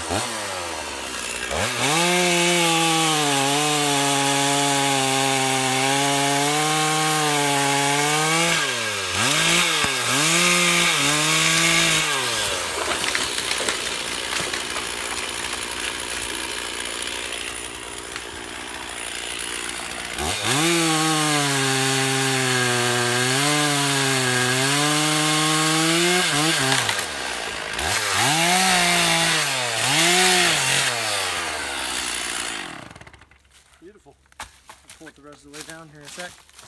Huh? Beautiful. I'll pull it the rest of the way down here in a sec.